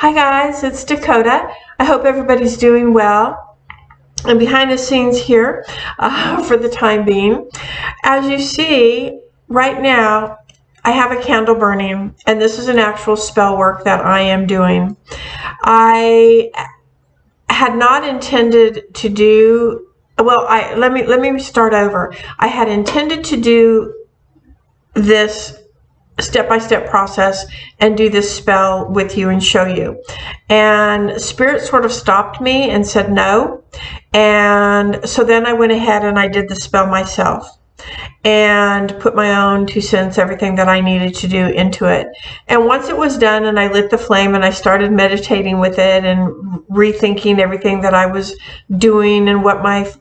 Hi guys, it's Dakota. I hope everybody's doing well. I'm behind the scenes here uh, for the time being. As you see, right now, I have a candle burning, and this is an actual spell work that I am doing. I had not intended to do well I let me let me start over. I had intended to do this step-by-step process and do this spell with you and show you. And spirit sort of stopped me and said no. And so then i went ahead and i did the spell myself and put my own two cents everything that i needed to do into it. And once it was done and i lit the flame and i started meditating with it and rethinking everything that i was doing and what my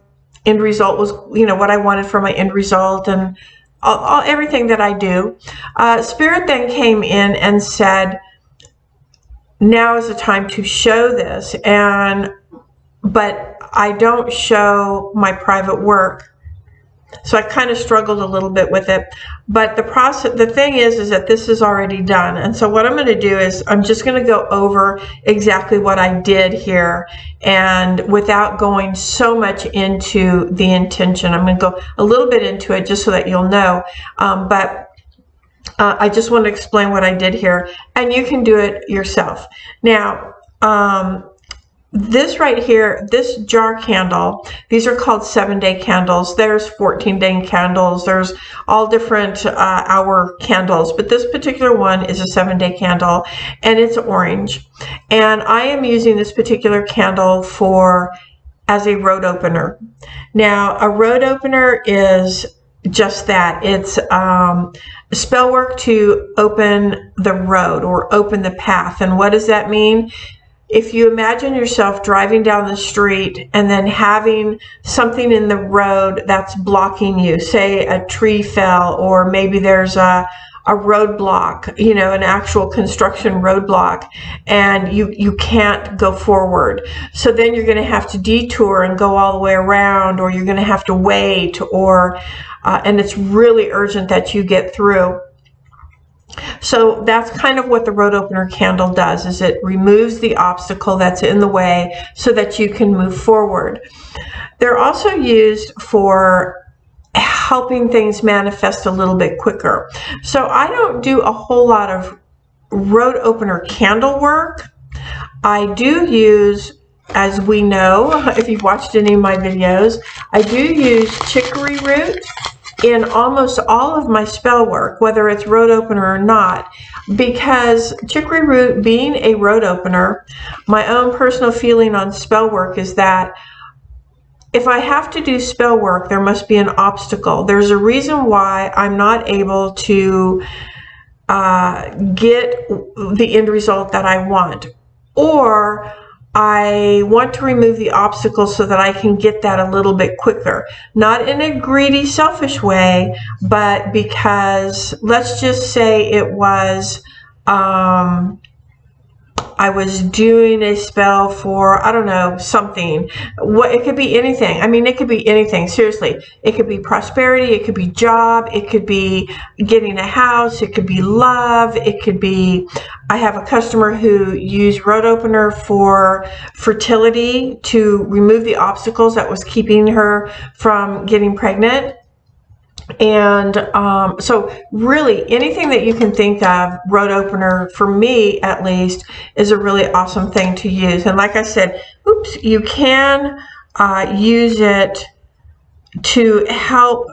end result was you know what i wanted for my end result and all, all, everything that I do. Uh, Spirit then came in and said, now is the time to show this. And, but I don't show my private work so I kind of struggled a little bit with it. But the process, the thing is, is that this is already done. And so what I'm going to do is I'm just going to go over exactly what I did here and without going so much into the intention. I'm going to go a little bit into it just so that you'll know. Um, but uh, I just want to explain what I did here and you can do it yourself. Now, um, this right here, this jar candle, these are called seven day candles. There's 14 day candles. There's all different uh, hour candles, but this particular one is a seven day candle and it's orange. And I am using this particular candle for as a road opener. Now, a road opener is just that. It's um, spell work to open the road or open the path. And what does that mean? If you imagine yourself driving down the street and then having something in the road that's blocking you, say a tree fell, or maybe there's a, a roadblock, you know, an actual construction roadblock, and you, you can't go forward. So then you're going to have to detour and go all the way around, or you're going to have to wait, or, uh, and it's really urgent that you get through. So that's kind of what the road opener candle does is it removes the obstacle that's in the way so that you can move forward. They're also used for helping things manifest a little bit quicker. So I don't do a whole lot of road opener candle work. I do use as we know, if you've watched any of my videos, I do use chicory root in almost all of my spell work, whether it's road opener or not, because chicory root being a road opener, my own personal feeling on spell work is that if I have to do spell work, there must be an obstacle. There's a reason why I'm not able to uh, get the end result that I want. Or I want to remove the obstacles so that I can get that a little bit quicker. Not in a greedy, selfish way, but because let's just say it was um, I was doing a spell for, I don't know, something. What It could be anything. I mean, it could be anything. Seriously. It could be prosperity. It could be job. It could be getting a house. It could be love. It could be, I have a customer who used road opener for fertility to remove the obstacles that was keeping her from getting pregnant and um, so really anything that you can think of road opener for me at least is a really awesome thing to use. And like I said oops you can uh, use it to help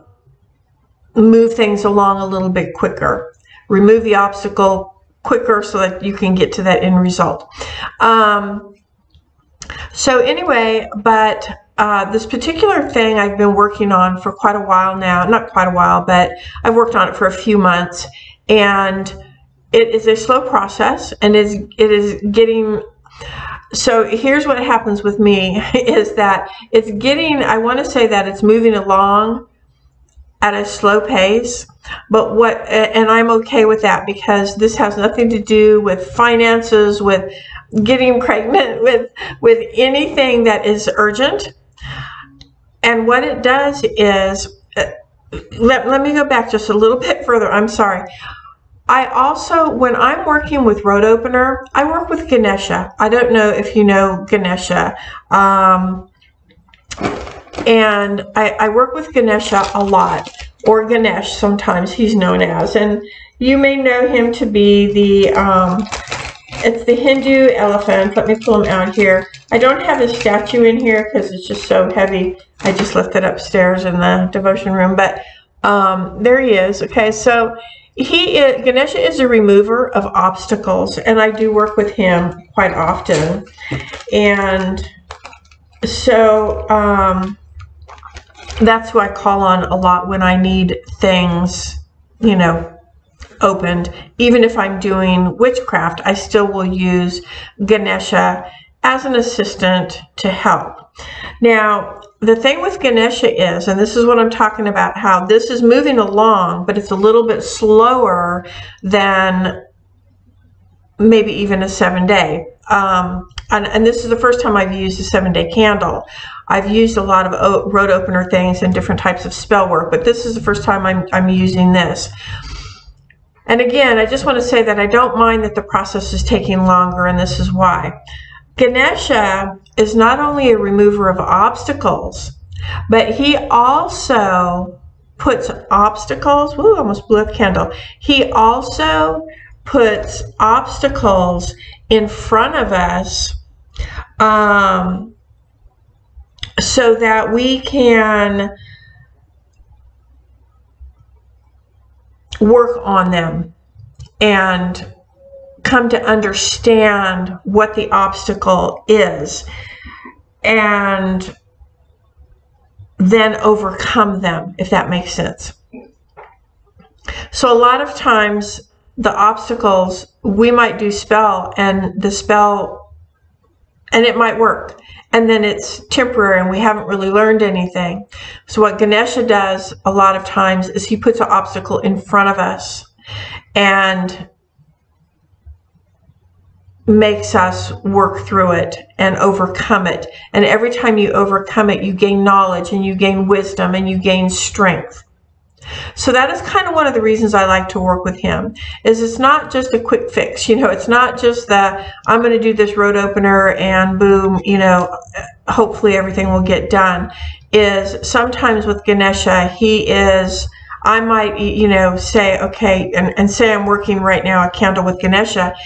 move things along a little bit quicker. Remove the obstacle quicker so that you can get to that end result. Um, so anyway but uh, this particular thing I've been working on for quite a while now, not quite a while, but I've worked on it for a few months. And it is a slow process and is it is getting so here's what happens with me is that it's getting I want to say that it's moving along at a slow pace but what and I'm okay with that because this has nothing to do with finances with getting pregnant with with anything that is urgent and what it does is, uh, let, let me go back just a little bit further. I'm sorry. I also, when I'm working with road opener, I work with Ganesha. I don't know if you know Ganesha. Um, and I, I work with Ganesha a lot, or Ganesh sometimes he's known as. And you may know him to be the, um, it's the Hindu elephant. Let me pull him out here. I don't have his statue in here because it's just so heavy. I just left it upstairs in the devotion room. But um, there he is. Okay, so he is, Ganesha is a remover of obstacles, and I do work with him quite often. And so um, that's who I call on a lot when I need things, you know, opened. Even if I'm doing witchcraft, I still will use Ganesha as an assistant to help. Now, the thing with Ganesha is, and this is what I'm talking about, how this is moving along, but it's a little bit slower than maybe even a seven day. Um, and, and, this is the first time I've used a seven day candle. I've used a lot of road opener things and different types of spell work, but this is the first time I'm, I'm using this. And again, I just want to say that I don't mind that the process is taking longer, and this is why. Ganesha is not only a remover of obstacles, but he also puts obstacles, woo, almost blew up candle. He also puts obstacles in front of us um, so that we can work on them and come to understand what the obstacle is and then overcome them, if that makes sense. So, a lot of times, the obstacles we might do spell, and the spell, and it might work, and then it's temporary, and we haven't really learned anything. So, what Ganesha does a lot of times is he puts an obstacle in front of us, and makes us work through it and overcome it. And every time you overcome it, you gain knowledge and you gain wisdom and you gain strength. So that is kind of one of the reasons I like to work with him is it's not just a quick fix. You know, it's not just that I'm going to do this road opener and boom, you know, hopefully everything will get done. Is sometimes with Ganesha, he is I might, you know, say, okay, and, and say I'm working right now a candle with Ganesha,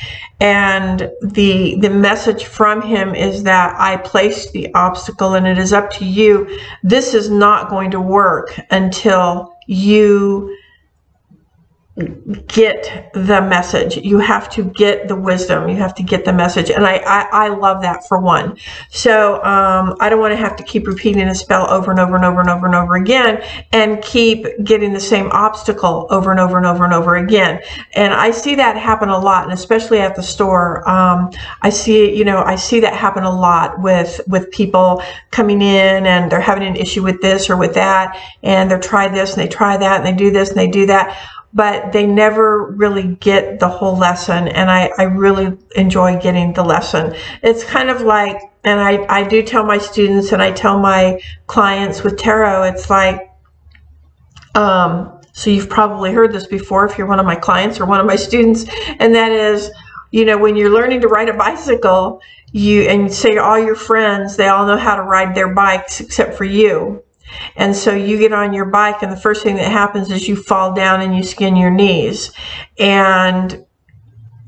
and the the message from him is that I placed the obstacle and it is up to you. This is not going to work until you get the message. You have to get the wisdom. You have to get the message. And I, I, I love that for one. So um, I don't want to have to keep repeating a spell over and over and over and over and over again and keep getting the same obstacle over and over and over and over again. And I see that happen a lot, and especially at the store. Um, I see, you know, I see that happen a lot with, with people coming in and they're having an issue with this or with that, and they're try this and they try that and they do this and they do that but they never really get the whole lesson. And I, I really enjoy getting the lesson. It's kind of like, and I, I do tell my students and I tell my clients with tarot, it's like, um, so you've probably heard this before if you're one of my clients or one of my students, and that is, you know, when you're learning to ride a bicycle, you and say all your friends, they all know how to ride their bikes except for you. And so you get on your bike, and the first thing that happens is you fall down and you skin your knees. And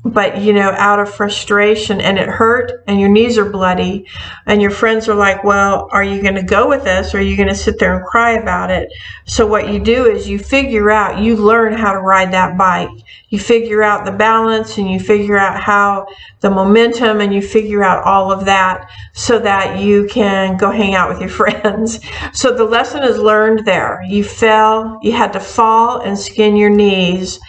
but you know out of frustration and it hurt and your knees are bloody and your friends are like well are you going to go with us or are you going to sit there and cry about it? So what you do is you figure out you learn how to ride that bike. You figure out the balance and you figure out how the momentum and you figure out all of that so that you can go hang out with your friends. So the lesson is learned there. You fell you had to fall and skin your knees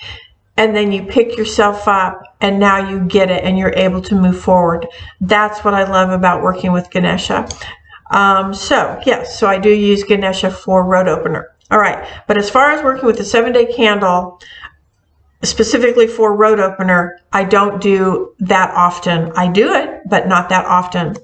and then you pick yourself up and now you get it and you're able to move forward. That's what I love about working with Ganesha. Um, so yes, so I do use Ganesha for road opener. All right, but as far as working with the seven day candle, specifically for road opener, I don't do that often. I do it, but not that often.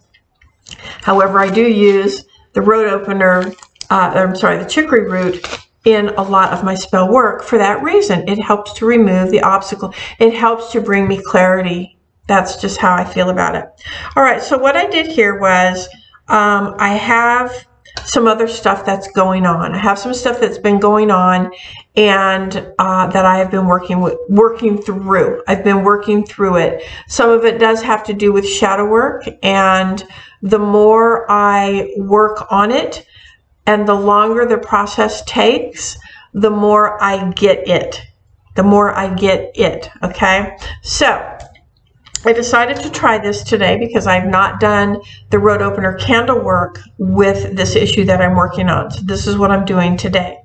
However, I do use the road opener, uh, I'm sorry, the chicory root in a lot of my spell work for that reason. It helps to remove the obstacle. It helps to bring me clarity. That's just how I feel about it. All right, so what I did here was um, I have some other stuff that's going on. I have some stuff that's been going on and uh, that I have been working with, working through. I've been working through it. Some of it does have to do with shadow work and the more I work on it and the longer the process takes, the more I get it. The more I get it, okay? So, I decided to try this today because I've not done the road opener candle work with this issue that I'm working on. So this is what I'm doing today.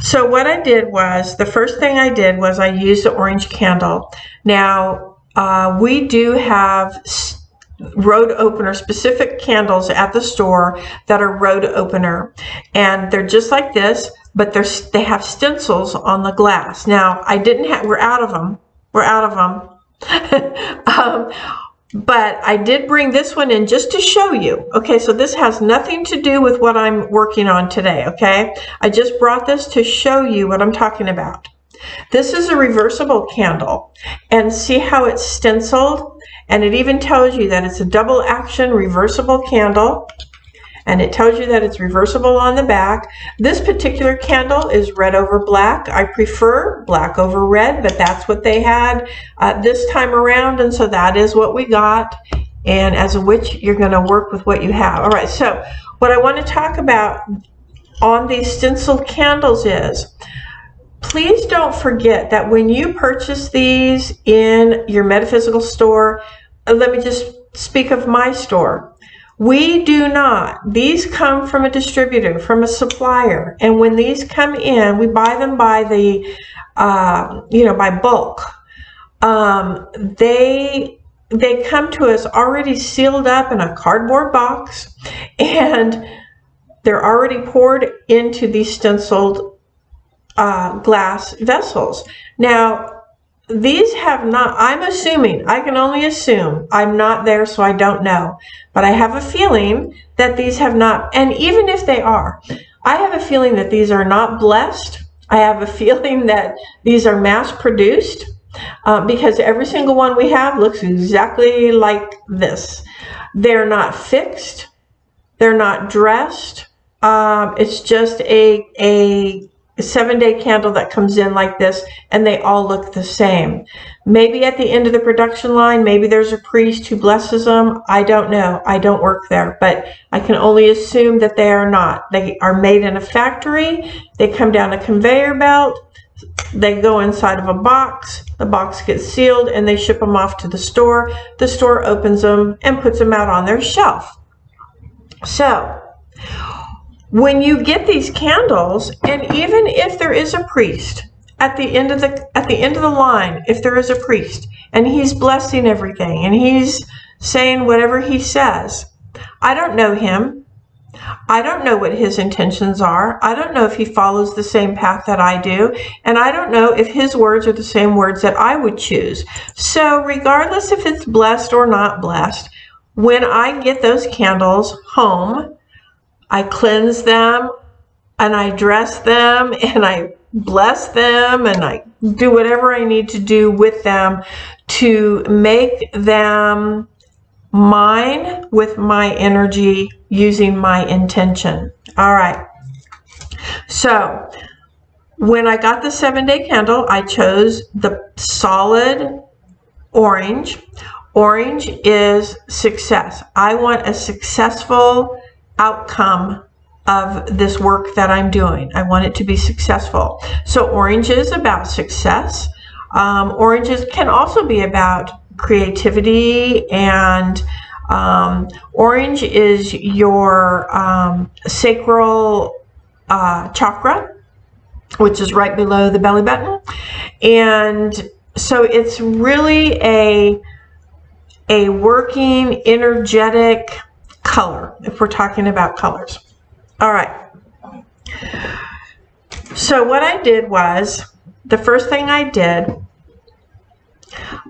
So what I did was, the first thing I did was I used the orange candle. Now, uh, we do have road opener specific candles at the store that are road opener and they're just like this but they're they have stencils on the glass now i didn't have we're out of them we're out of them um, but I did bring this one in just to show you. Okay, so this has nothing to do with what I'm working on today, okay? I just brought this to show you what I'm talking about. This is a reversible candle, and see how it's stenciled? And it even tells you that it's a double action reversible candle and it tells you that it's reversible on the back. This particular candle is red over black. I prefer black over red, but that's what they had uh, this time around, and so that is what we got. And as a witch, you're going to work with what you have. All right, so what I want to talk about on these stenciled candles is, please don't forget that when you purchase these in your metaphysical store, uh, let me just speak of my store. We do not. These come from a distributor, from a supplier. And when these come in, we buy them by the, uh, you know, by bulk. Um, they they come to us already sealed up in a cardboard box and they're already poured into these stenciled uh, glass vessels. Now, these have not, I'm assuming, I can only assume, I'm not there so I don't know, but I have a feeling that these have not, and even if they are, I have a feeling that these are not blessed. I have a feeling that these are mass produced uh, because every single one we have looks exactly like this. They're not fixed. They're not dressed. Um, it's just a, a a seven day candle that comes in like this and they all look the same. Maybe at the end of the production line, maybe there's a priest who blesses them. I don't know. I don't work there, but I can only assume that they are not. They are made in a factory. They come down a conveyor belt. They go inside of a box. The box gets sealed and they ship them off to the store. The store opens them and puts them out on their shelf. So, when you get these candles, and even if there is a priest at the end of the at the end of the line, if there is a priest and he's blessing everything and he's saying whatever he says, I don't know him. I don't know what his intentions are. I don't know if he follows the same path that I do. And I don't know if his words are the same words that I would choose. So, regardless if it's blessed or not blessed, when I get those candles home, I cleanse them and I dress them and I bless them and I do whatever I need to do with them to make them mine with my energy using my intention. All right. So when I got the seven day candle, I chose the solid orange. Orange is success. I want a successful outcome of this work that I'm doing. I want it to be successful. So orange is about success. Um, oranges can also be about creativity and um, orange is your um, sacral uh, chakra, which is right below the belly button. And so it's really a, a working, energetic, color, if we're talking about colors. All right. So what I did was, the first thing I did,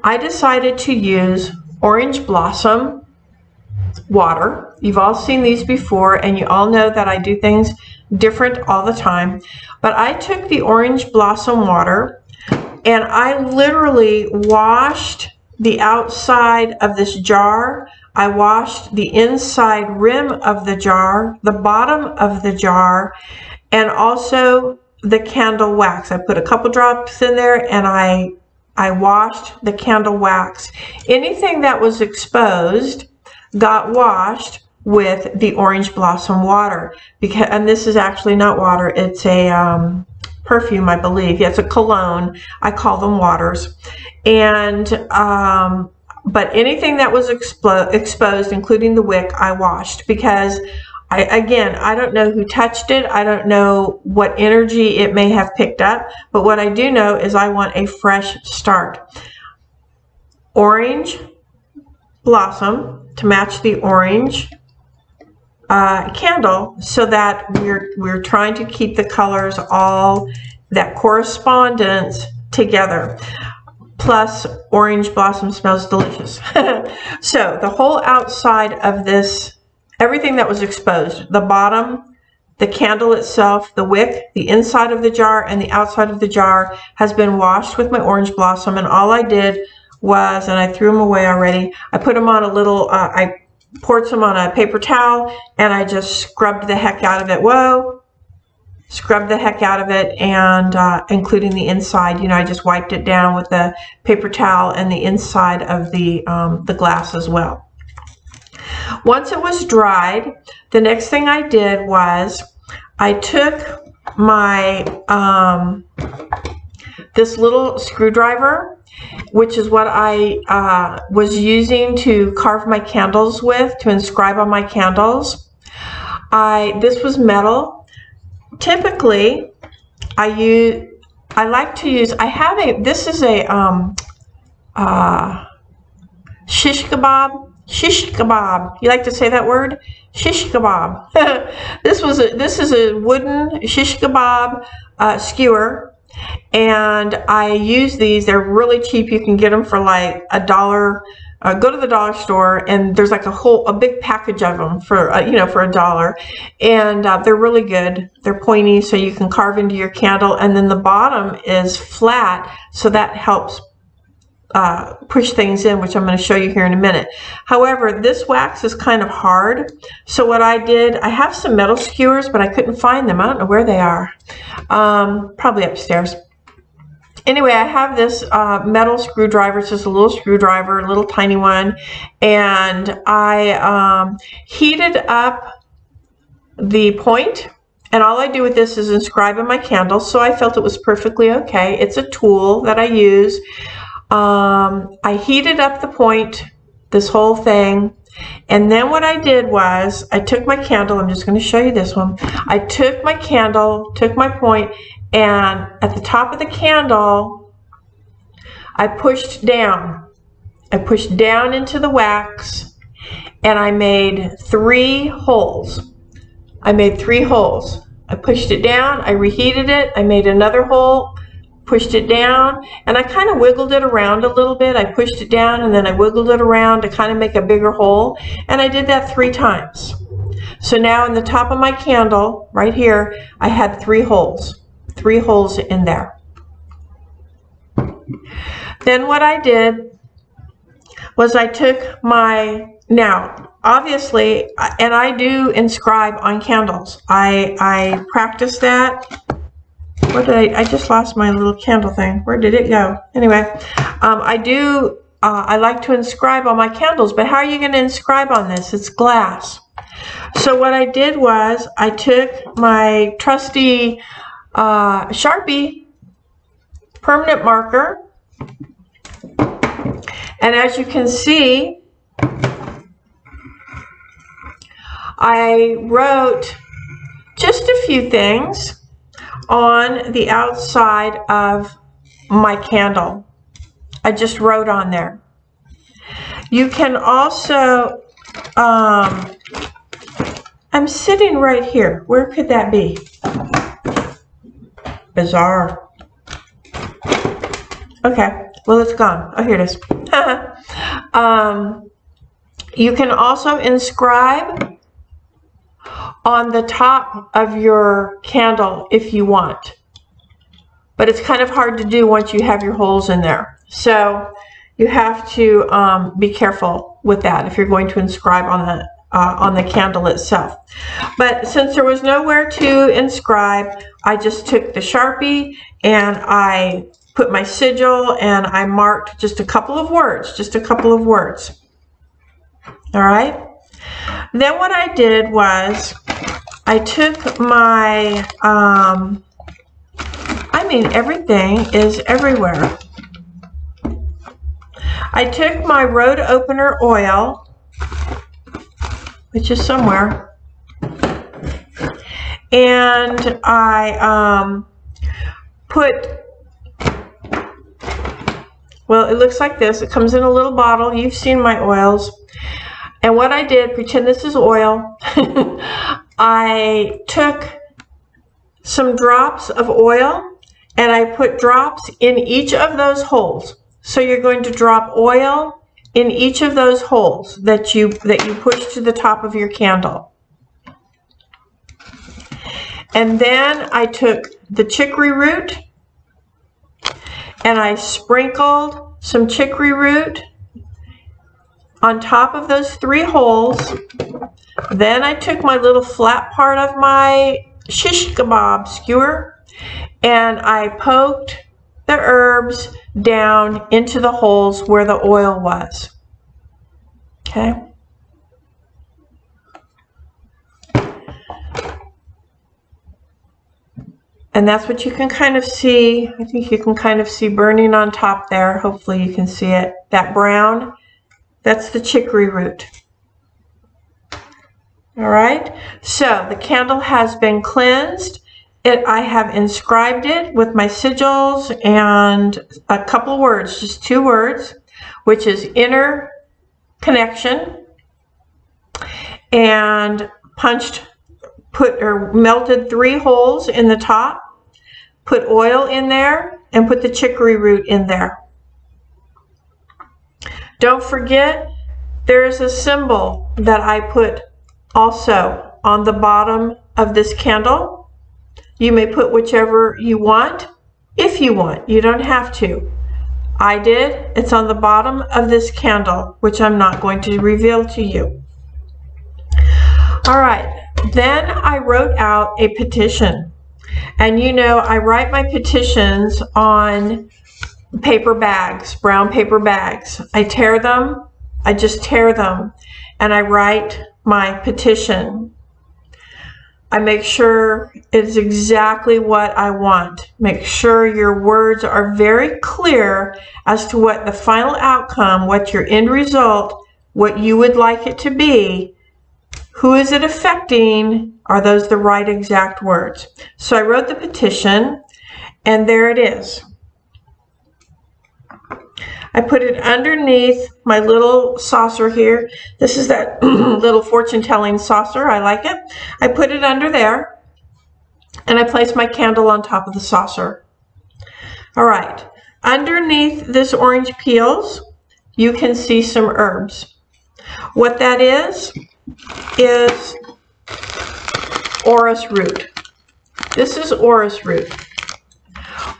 I decided to use orange blossom water. You've all seen these before and you all know that I do things different all the time. But I took the orange blossom water and I literally washed the outside of this jar. I washed the inside rim of the jar, the bottom of the jar, and also the candle wax. I put a couple drops in there and I I washed the candle wax. Anything that was exposed got washed with the orange blossom water because and this is actually not water it's a um, perfume I believe yeah, it's a cologne I call them waters and um, but anything that was exposed including the wick I washed because I, again, I don't know who touched it. I don't know what energy it may have picked up. But what I do know is I want a fresh start. Orange blossom to match the orange uh, candle so that we're, we're trying to keep the colors all that correspondence together plus orange blossom smells delicious. so the whole outside of this everything that was exposed. The bottom, the candle itself, the wick, the inside of the jar, and the outside of the jar has been washed with my orange blossom. And all I did was, and I threw them away already, I put them on a little, uh, I poured some on a paper towel, and I just scrubbed the heck out of it. Whoa! Scrubbed the heck out of it, and uh, including the inside. You know, I just wiped it down with the paper towel and the inside of the, um, the glass as well. Once it was dried, the next thing I did was I took my, um, this little screwdriver, which is what I uh, was using to carve my candles with, to inscribe on my candles. I This was metal. Typically, I use, I like to use, I have a, this is a um, uh, shish kebab shish kebab. You like to say that word? Shish kebab. this was a, this is a wooden shish kebab uh, skewer, and I use these. They're really cheap. You can get them for like a dollar. Uh, go to the dollar store and there's like a whole a big package of them for uh, you know for a dollar and uh, they're really good they're pointy so you can carve into your candle and then the bottom is flat so that helps uh, push things in, which I'm going to show you here in a minute. However, this wax is kind of hard. So what I did, I have some metal skewers, but I couldn't find them. I don't know where they are. Um, probably upstairs. Anyway, I have this uh, metal screwdriver. It's just a little screwdriver, a little tiny one. And I um, heated up the point. and all I do with this is inscribe in my candle, so I felt it was perfectly okay. It's a tool that I use. Um, I heated up the point, this whole thing, and then what I did was I took my candle, I'm just going to show you this one. I took my candle, took my point, and at the top of the candle, I pushed down. I pushed down into the wax and I made three holes. I made three holes. I pushed it down, I reheated it, I made another hole, pushed it down and I kind of wiggled it around a little bit. I pushed it down and then I wiggled it around to kind of make a bigger hole and I did that three times. So now in the top of my candle right here I had three holes, three holes in there. Then what I did was I took my, now obviously, and I do inscribe on candles. I, I practice that what did I, I just lost my little candle thing. Where did it go? Anyway, um, I do, uh, I like to inscribe on my candles, but how are you going to inscribe on this? It's glass. So what I did was I took my trusty uh, Sharpie permanent marker, and as you can see, I wrote just a few things on the outside of my candle. I just wrote on there. You can also, um, I'm sitting right here. Where could that be? Bizarre. Okay, well it's gone. Oh, here it is. um, you can also inscribe on the top of your candle if you want. But it's kind of hard to do once you have your holes in there. So you have to um, be careful with that if you're going to inscribe on the uh, on the candle itself. But since there was nowhere to inscribe, I just took the Sharpie and I put my sigil and I marked just a couple of words, just a couple of words. All right. Then what I did was I took my, um, I mean, everything is everywhere. I took my road opener oil, which is somewhere, and I um, put, well, it looks like this. It comes in a little bottle. You've seen my oils. And what I did, pretend this is oil, I took some drops of oil and I put drops in each of those holes. So you're going to drop oil in each of those holes that you that you push to the top of your candle. And then I took the chicory root and I sprinkled some chicory root on top of those three holes. Then I took my little flat part of my shish kebab skewer and I poked the herbs down into the holes where the oil was. Okay. And that's what you can kind of see. I think you can kind of see burning on top there. Hopefully you can see it. That brown, that's the chicory root. All right, so the candle has been cleansed it, I have inscribed it with my sigils and a couple words, just two words, which is inner connection and punched, put or melted three holes in the top, put oil in there and put the chicory root in there. Don't forget, there's a symbol that I put also on the bottom of this candle you may put whichever you want, if you want. You don't have to. I did. It's on the bottom of this candle, which I'm not going to reveal to you. All right. Then I wrote out a petition. And you know, I write my petitions on paper bags, brown paper bags. I tear them. I just tear them. And I write my petition. I make sure it's exactly what I want. Make sure your words are very clear as to what the final outcome, what your end result, what you would like it to be. Who is it affecting? Are those the right exact words? So I wrote the petition, and there it is. I put it underneath my little saucer here. This is that little fortune telling saucer. I like it. I put it under there and I place my candle on top of the saucer. All right. Underneath this orange peels, you can see some herbs. What that is, is orris root. This is orris root.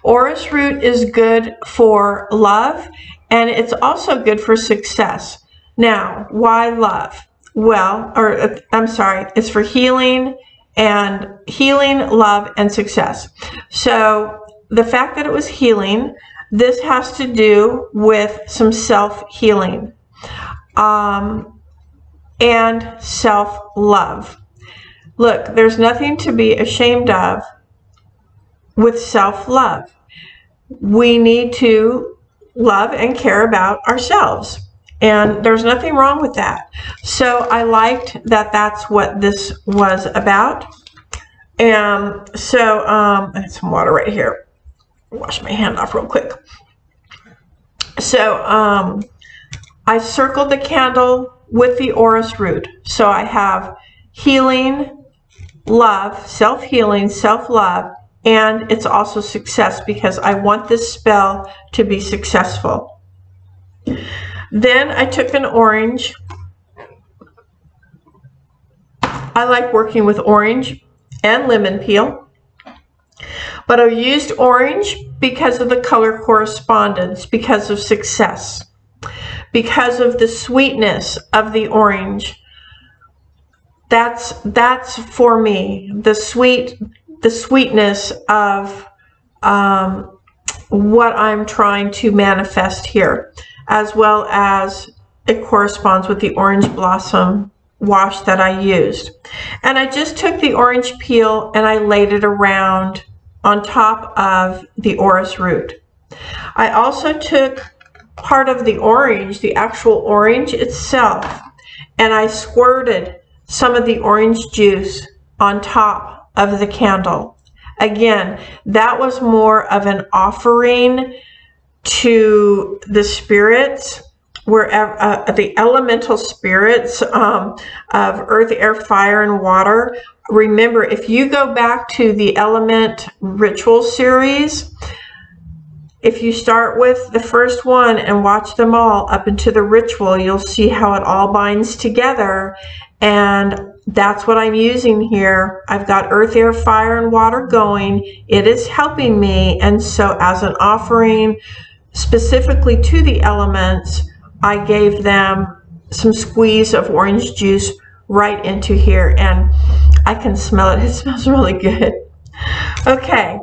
Orris root is good for love and it's also good for success. Now, why love? Well, or uh, I'm sorry, it's for healing and healing, love, and success. So the fact that it was healing, this has to do with some self-healing um, and self-love. Look, there's nothing to be ashamed of with self-love. We need to love and care about ourselves. And there's nothing wrong with that. So I liked that that's what this was about. And so um, I have some water right here. Wash my hand off real quick. So um, I circled the candle with the orris root. So I have healing, love, self-healing, self-love, and it's also success because I want this spell to be successful. Then I took an orange I like working with orange and lemon peel. But I used orange because of the color correspondence, because of success, because of the sweetness of the orange. That's that's for me the sweet the sweetness of um, what I'm trying to manifest here, as well as it corresponds with the orange blossom wash that I used. And I just took the orange peel and I laid it around on top of the orris root. I also took part of the orange, the actual orange itself, and I squirted some of the orange juice on top of the candle. Again, that was more of an offering to the spirits where uh, the elemental spirits um, of earth, air, fire, and water. Remember, if you go back to the element ritual series, if you start with the first one and watch them all up into the ritual, you'll see how it all binds together. And that's what I'm using here. I've got earth, air, fire, and water going. It is helping me. And so as an offering specifically to the elements, I gave them some squeeze of orange juice right into here and I can smell it. It smells really good. Okay,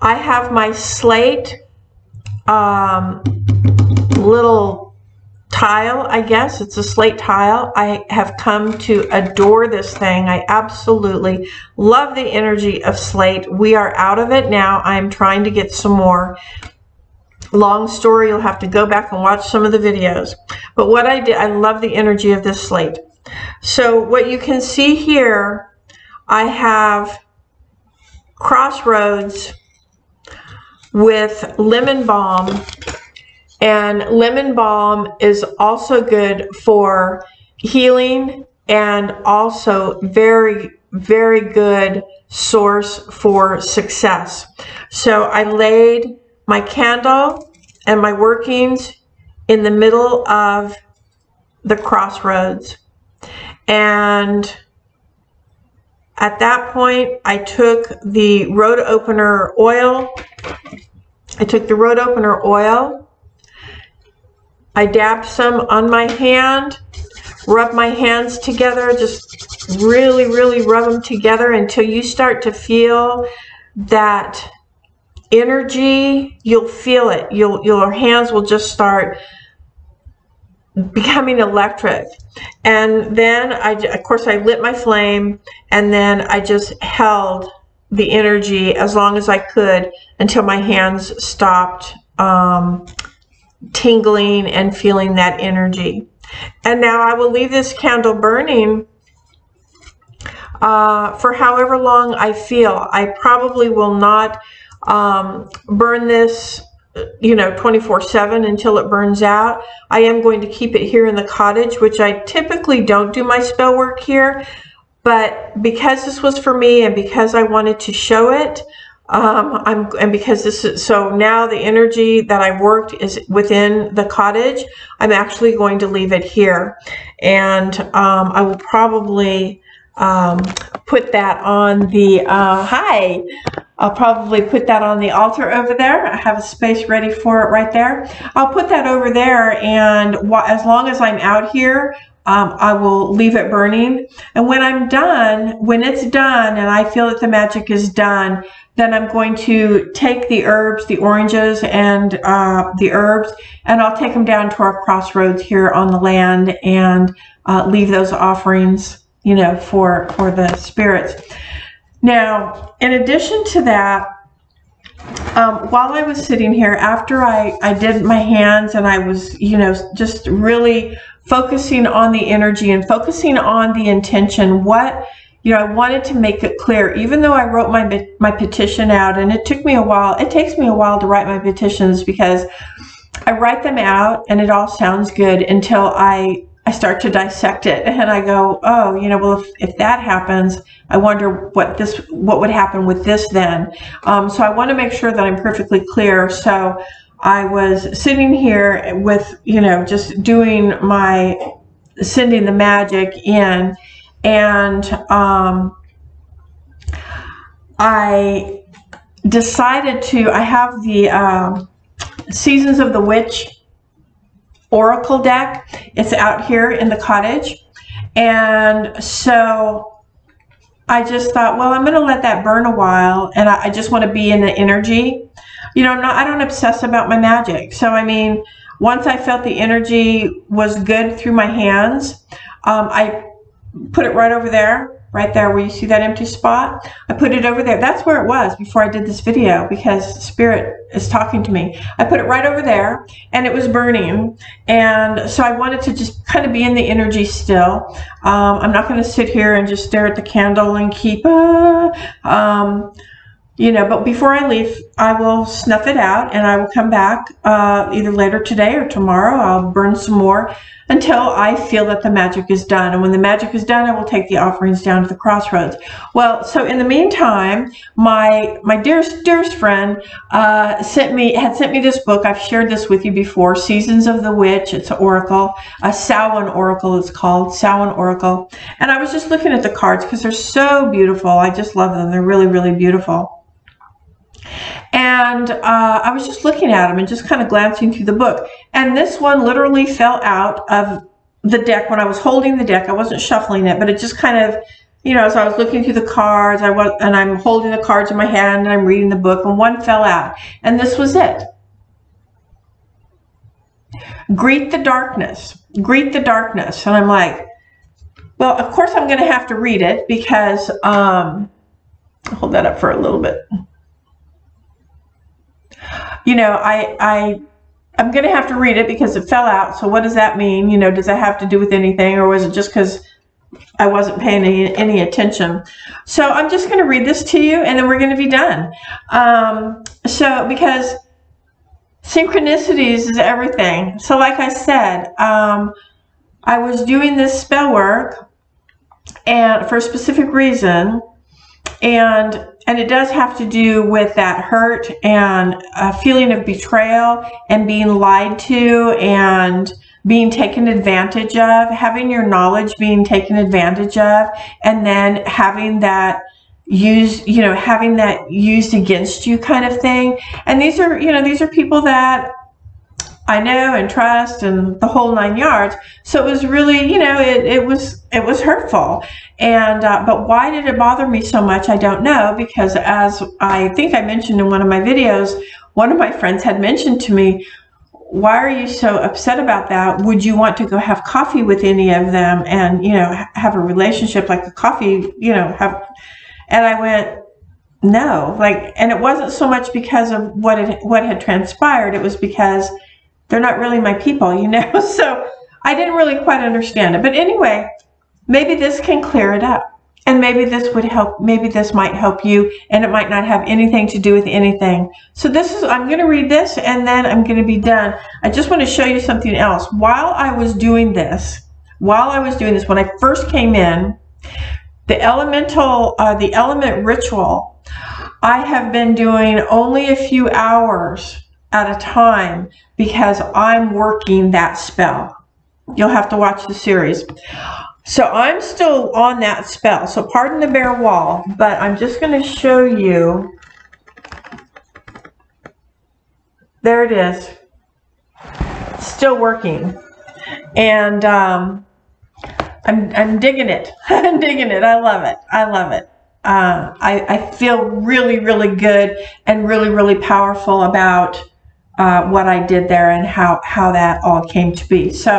I have my slate um, little tile, I guess. It's a slate tile. I have come to adore this thing. I absolutely love the energy of slate. We are out of it now. I'm trying to get some more long story. You'll have to go back and watch some of the videos. But what I did, I love the energy of this slate. So what you can see here, I have Crossroads with lemon balm. And lemon balm is also good for healing and also very, very good source for success. So I laid my candle and my workings in the middle of the crossroads. And at that point, I took the road opener oil. I took the road opener oil. I dab some on my hand, rub my hands together, just really, really rub them together until you start to feel that energy, you'll feel it. You'll, your hands will just start becoming electric. And then I, of course, I lit my flame and then I just held the energy as long as I could until my hands stopped um, tingling and feeling that energy. And now I will leave this candle burning uh, for however long I feel. I probably will not um, burn this you know 24 7 until it burns out I am going to keep it here in the cottage which I typically don't do my spell work here but because this was for me and because I wanted to show it um, I'm and because this is so now the energy that I worked is within the cottage I'm actually going to leave it here and um, I will probably um, put that on the uh, hi I'll probably put that on the altar over there. I have a space ready for it right there. I'll put that over there and as long as I'm out here, um, I will leave it burning. And when I'm done, when it's done and I feel that the magic is done, then I'm going to take the herbs, the oranges and uh, the herbs, and I'll take them down to our crossroads here on the land and uh, leave those offerings, you know, for, for the spirits. Now, in addition to that, um, while I was sitting here, after I, I did my hands and I was, you know, just really focusing on the energy and focusing on the intention, what, you know, I wanted to make it clear, even though I wrote my, my petition out and it took me a while, it takes me a while to write my petitions because I write them out and it all sounds good until I I start to dissect it and I go, oh, you know, well, if, if that happens, I wonder what this, what would happen with this then. Um, so I want to make sure that I'm perfectly clear. So I was sitting here with, you know, just doing my, sending the magic in and um, I decided to, I have the um, Seasons of the Witch Oracle deck. It's out here in the cottage. And so I just thought, well, I'm going to let that burn a while. And I, I just want to be in the energy. You know, not, I don't obsess about my magic. So, I mean, once I felt the energy was good through my hands, um, I put it right over there right there where you see that empty spot. I put it over there. That's where it was before I did this video because Spirit is talking to me. I put it right over there and it was burning. And so I wanted to just kind of be in the energy still. Um, I'm not going to sit here and just stare at the candle and keep, uh, um, you know, but before I leave, I will snuff it out and I will come back uh, either later today or tomorrow. I'll burn some more until I feel that the magic is done. And when the magic is done, I will take the offerings down to the crossroads. Well, so in the meantime, my my dearest dearest friend uh, sent me had sent me this book. I've shared this with you before, Seasons of the Witch. It's an oracle, a Samhain oracle. It's called Samhain oracle. And I was just looking at the cards because they're so beautiful. I just love them. They're really really beautiful. And uh, I was just looking at them and just kind of glancing through the book. And this one literally fell out of the deck when I was holding the deck. I wasn't shuffling it, but it just kind of, you know, as I was looking through the cards, I was, and I'm holding the cards in my hand and I'm reading the book, and one fell out. And this was it. Greet the darkness. Greet the darkness. And I'm like, well, of course I'm going to have to read it because, um, hold that up for a little bit you know, I, I, I'm going to have to read it because it fell out. So what does that mean? You know, does that have to do with anything or was it just because I wasn't paying any, any attention? So I'm just going to read this to you and then we're going to be done. Um, so because synchronicities is everything. So like I said, um, I was doing this spell work and for a specific reason and and it does have to do with that hurt and a feeling of betrayal and being lied to and being taken advantage of, having your knowledge being taken advantage of, and then having that used, you know, having that used against you kind of thing. And these are, you know, these are people that I know and trust and the whole nine yards. So it was really, you know, it, it was it was hurtful. And uh, but why did it bother me so much? I don't know because as I think I mentioned in one of my videos, one of my friends had mentioned to me, why are you so upset about that? Would you want to go have coffee with any of them and, you know, have a relationship like a coffee, you know, have, and I went, no, like, and it wasn't so much because of what it, what had transpired. It was because they're not really my people, you know? So I didn't really quite understand it. But anyway, maybe this can clear it up. And maybe this would help, maybe this might help you and it might not have anything to do with anything. So this is, I'm going to read this and then I'm going to be done. I just want to show you something else. While I was doing this, while I was doing this, when I first came in, the elemental, uh, the element ritual, I have been doing only a few hours at a time because I'm working that spell. You'll have to watch the series. So I'm still on that spell. So pardon the bare wall, but I'm just going to show you. There it is. Still working. And um, I'm, I'm digging it. I'm digging it. I love it. I love it. Uh, I, I feel really, really good and really, really powerful about uh, what I did there and how, how that all came to be. So,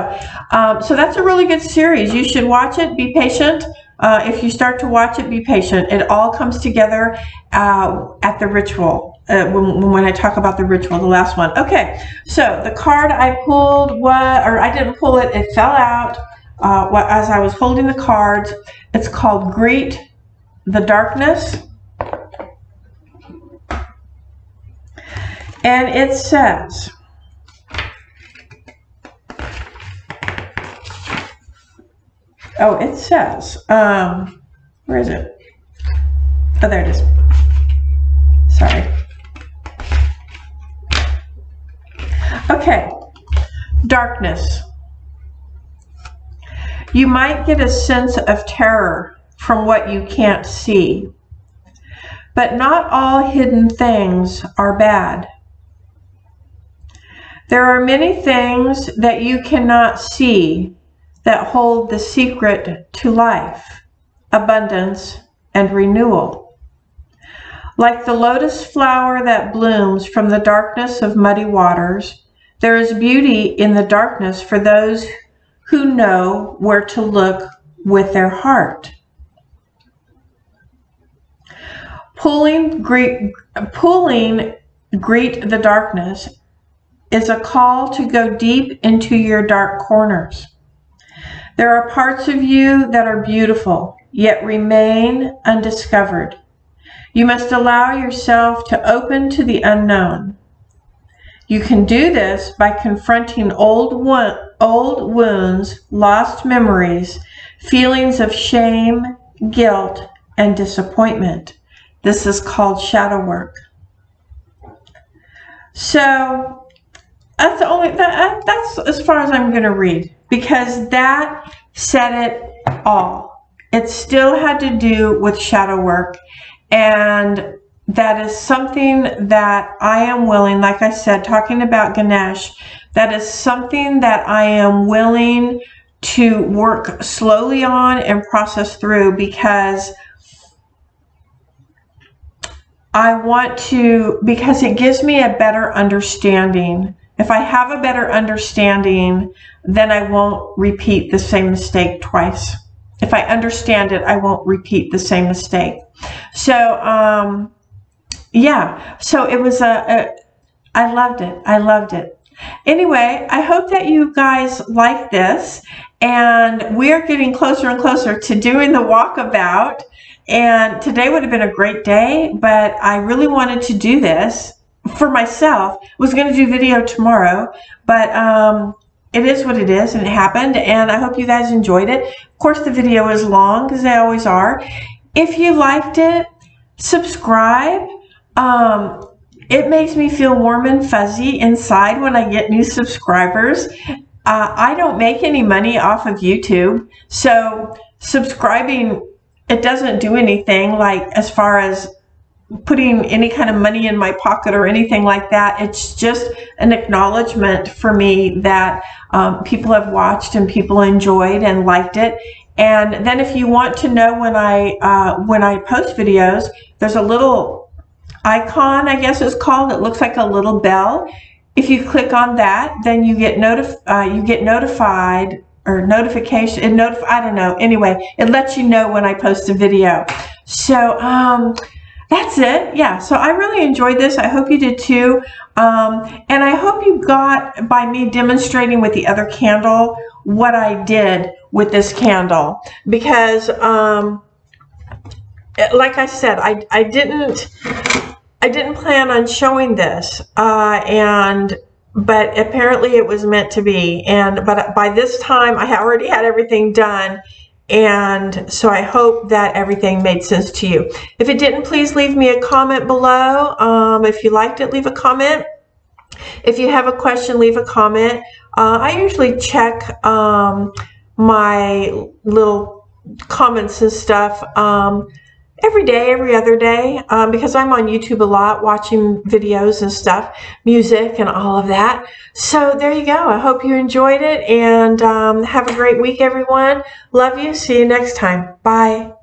um, so that's a really good series. You should watch it. Be patient. Uh, if you start to watch it, be patient. It all comes together uh, at the ritual. Uh, when, when I talk about the ritual, the last one. Okay, so the card I pulled was, or I didn't pull it, it fell out uh, as I was holding the cards. It's called Greet the Darkness. And it says, oh, it says, um, where is it? Oh, there it is. Sorry. Okay, darkness. You might get a sense of terror from what you can't see. But not all hidden things are bad. There are many things that you cannot see that hold the secret to life, abundance, and renewal. Like the lotus flower that blooms from the darkness of muddy waters, there is beauty in the darkness for those who know where to look with their heart. Pulling greet, pulling greet the darkness is a call to go deep into your dark corners. There are parts of you that are beautiful, yet remain undiscovered. You must allow yourself to open to the unknown. You can do this by confronting old, wo old wounds, lost memories, feelings of shame, guilt, and disappointment. This is called shadow work. So that's the only that, that's as far as I'm going to read because that said it all. It still had to do with shadow work and that is something that I am willing, like I said, talking about Ganesh, that is something that I am willing to work slowly on and process through because I want to, because it gives me a better understanding. If I have a better understanding, then I won't repeat the same mistake twice. If I understand it, I won't repeat the same mistake. So, um, yeah, so it was a, a I loved it. I loved it. Anyway, I hope that you guys like this. And we're getting closer and closer to doing the walkabout. And today would have been a great day, but I really wanted to do this for myself. was going to do video tomorrow, but um, it is what it is and it happened. And I hope you guys enjoyed it. Of course, the video is long because they always are. If you liked it, subscribe um, it makes me feel warm and fuzzy inside when I get new subscribers. Uh, I don't make any money off of YouTube, so subscribing it doesn't do anything like as far as putting any kind of money in my pocket or anything like that. It's just an acknowledgement for me that um, people have watched and people enjoyed and liked it. And then if you want to know when I uh, when I post videos, there's a little icon, I guess it's called. It looks like a little bell. If you click on that, then you get notif uh, you get notified or notification. It notif I don't know. Anyway, it lets you know when I post a video. So um, that's it. Yeah. So I really enjoyed this. I hope you did too. Um, and I hope you got by me demonstrating with the other candle what I did with this candle because um, like I said, I, I didn't I didn't plan on showing this, uh, and but apparently it was meant to be. And but by this time, I already had everything done, and so I hope that everything made sense to you. If it didn't, please leave me a comment below. Um, if you liked it, leave a comment. If you have a question, leave a comment. Uh, I usually check um, my little comments and stuff. Um, every day, every other day, um, because I'm on YouTube a lot watching videos and stuff, music and all of that. So there you go. I hope you enjoyed it and um, have a great week, everyone. Love you. See you next time. Bye.